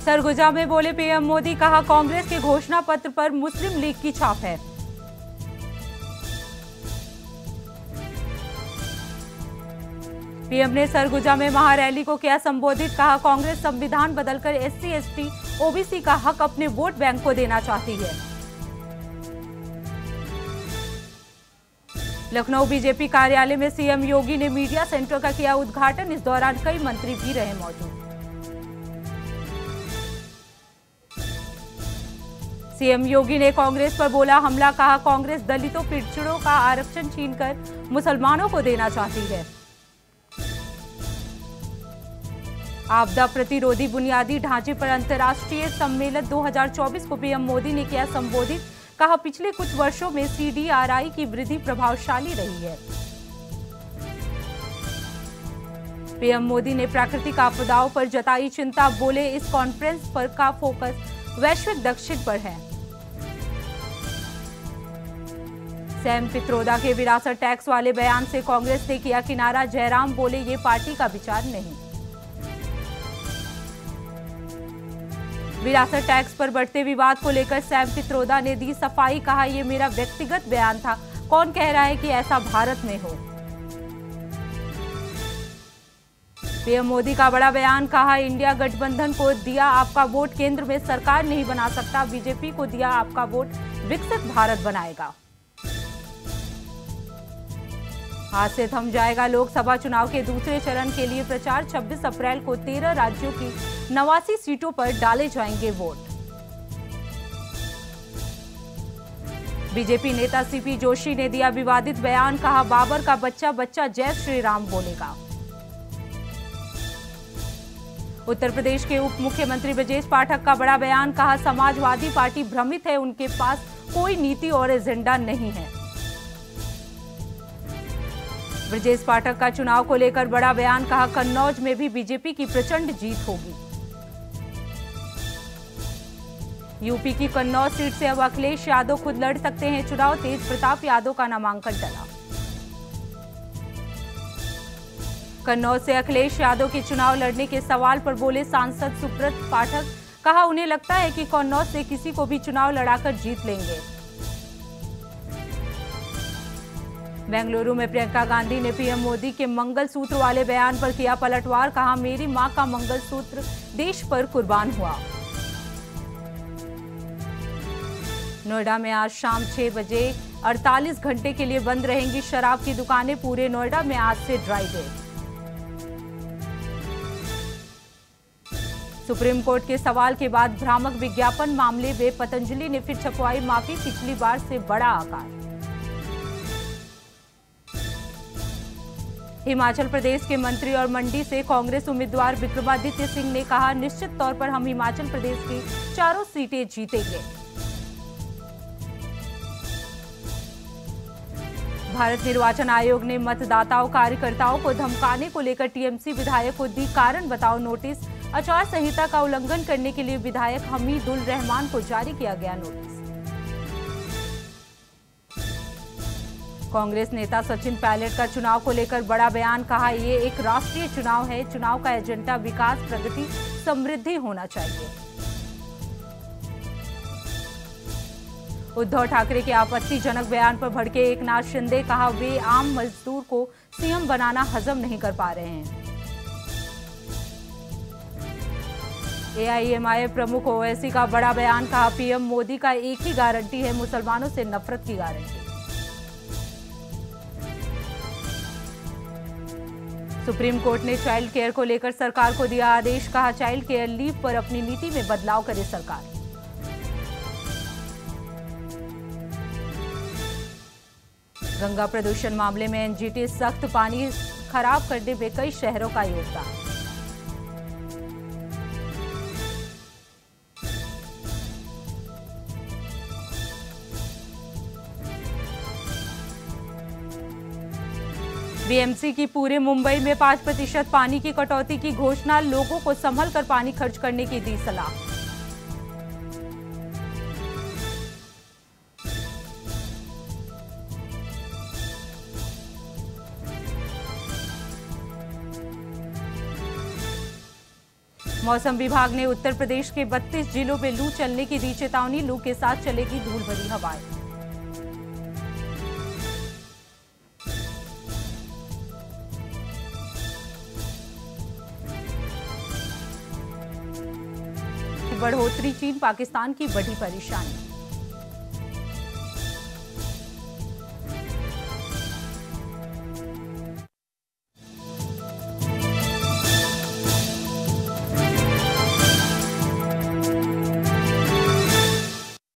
सरगुजा में बोले पीएम मोदी, कहा कांग्रेस के घोषणा पत्र पर मुस्लिम लीग की छाप है। पीएम ने सरगुजा में महारैली को किया संबोधित, कहा कांग्रेस संविधान बदलकर एससी, एसटी, ओबीसी का हक अपने वोट बैंक को देना चाहती है। लखनऊ बीजेपी कार्यालय में सीएम योगी ने मीडिया सेंटर का किया उद्घाटन, इस दौरान कई मंत्री भी रहे मौजूद। सीएम योगी ने कांग्रेस पर बोला हमला, कहा कांग्रेस दलितों पिछड़ों का आरक्षण छीनकर मुसलमानों को देना चाहती है। आपदा प्रतिरोधी बुनियादी ढांचे पर अंतर्राष्ट्रीय सम्मेलन 2024 को पीएम मोदी ने किया संबोधित, कहा पिछले कुछ वर्षों में सीडीआरआई की वृद्धि प्रभावशाली रही है। पीएम मोदी ने प्राकृतिक आपदाओं पर जताई चिंता, बोले इस कॉन्फ्रेंस पर का फोकस वैश्विक दक्षिण पर है। सैम पित्रोदा के विरासत टैक्स वाले बयान से कांग्रेस ने किया किनारा। जयराम बोले, ये पार्टी का विचार नहीं। विरासत टैक्स पर बढ़ते विवाद को लेकर सैम पित्रोदा ने दी सफ़ाई, कहा यह मेरा व्यक्तिगत बयान था। कौन कह रहा है कि ऐसा भारत में हो? पीएम मोदी का बड़ा बयान, कहा, इंडिया गठबंधन को दिया आपका वोट, केंद्र में सरकार नहीं बना सकता। बीजेपी को दिया आपका वोट, विकसित भारत बनाएगा। आज से थम जाएगा लोकसभा चुनाव के दूसरे चरण के लिए प्रचार। 26 अप्रैल को 13 राज्यों की नवासी सीटों पर डाले जाएँगे वोट। बीजेपी नेता सीपी जोशी ने दिया विवादित बयान, कहा, बाबर का बच्चा बच्चा जय श्री राम बोलेगा। उत्तर प्रदेश के उप मुख्यमंत्री ब्रजेश पाठक का बड़ा बयान, कहा, समाजवादी पार्टी भ्रमित है, उनके पास कोई नीति और एजेंडा नहीं है। ब्रजेश पाठक का चुनाव को लेकर बड़ा बयान, कहा कन्नौज में भी बीजेपी की प्रचंड जीत होगी। यूपी की कन्नौज सीट से अब अखिलेश यादव खुद लड़ सकते हैं चुनाव, तेज प्रताप यादव का नामांकन डला कन्नौज से अखिलेश यादव के चुनाव लड़ने के सवाल पर बोले सांसद सुब्रत पाठक, कहा, उन्हें लगता है कि कन्नौज से किसी को भी चुनाव लड़ाकर जीत लेंगे। बेंगलुरु में प्रियंका गांधी ने पीएम मोदी के मंगल सूत्र वाले बयान पर किया पलटवार, कहा, मेरी माँ का मंगल सूत्र देश पर कुर्बान हुआ। नोएडा में आज शाम 6 बजे 48 घंटे के लिए बंद रहेंगी शराब की दुकानें, पूरे नोएडा में आज से ड्राई डे। सुप्रीम कोर्ट के सवाल के बाद भ्रामक विज्ञापन मामले में पतंजलि ने फिर छपवाई माफ़ी, पिछली बार से बड़ा आकार। हिमाचल प्रदेश के मंत्री और मंडी से कांग्रेस उम्मीदवार विक्रमादित्य सिंह ने कहा, निश्चित तौर पर हम हिमाचल प्रदेश की चारों सीटें जीतेंगे। भारत निर्वाचन आयोग ने मतदाताओं, कार्यकर्ताओं को धमकाने को लेकर टीएमसी विधायक को दी कारण बताओ नोटिस। आचार संहिता का उल्लंघन करने के लिए विधायक हमीदुल रहमान को जारी किया गया नोटिस। कांग्रेस नेता सचिन पायलट का चुनाव को लेकर बड़ा बयान, कहा, ये एक राष्ट्रीय चुनाव है। चुनाव का एजेंडा विकास, प्रगति, समृद्धि होना चाहिए। उद्धव ठाकरे के आपत्तिजनक बयान पर भड़के एक नाथ शिंदे, कहा, वे आम मजदूर को सीएम बनाना हजम नहीं कर पा रहे हैं। एआईएमआईएम प्रमुख ओवैसी का बड़ा बयान, कहा, पीएम मोदी का एक ही गारंटी है, मुसलमानों से नफरत की गारंटी। सुप्रीम कोर्ट ने चाइल्ड केयर को लेकर सरकार को दिया आदेश, कहा चाइल्ड केयर लीव पर अपनी नीति में बदलाव करे सरकार। गंगा प्रदूषण मामले में एनजीटी सख्त पानी खराब करने में कई शहरों का योगदान। बीएमसी की पूरे मुंबई में पाँच प्रतिशत पानी की कटौती की घोषणा, लोगों को संभल कर पानी खर्च करने की दी सलाह। मौसम विभाग ने उत्तर प्रदेश के 32 जिलों में लू चलने की दी चेतावनी, लू के साथ चलेगी धूल भरी हवाएँ। बढ़ोतरी चीन पाकिस्तान की बड़ी परेशानी।